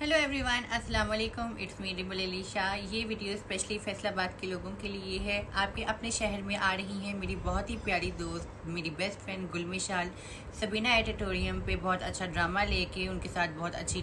Hello everyone अस्सलाम वालेकुम it's me Ribal Ali Shah ये वीडियो स्पेशली फैसलाबाद के लोगों के लिए है। आपके अपने शहर में आ रही हैं मेरी बहुत ही प्यारी दोस्त, मेरी बेस्ट फ्रेंड गुल मिशाल सबीना एडिटोरियम पे बहुत अच्छा ड्रामा लेके उनके साथ बहुत अच्छी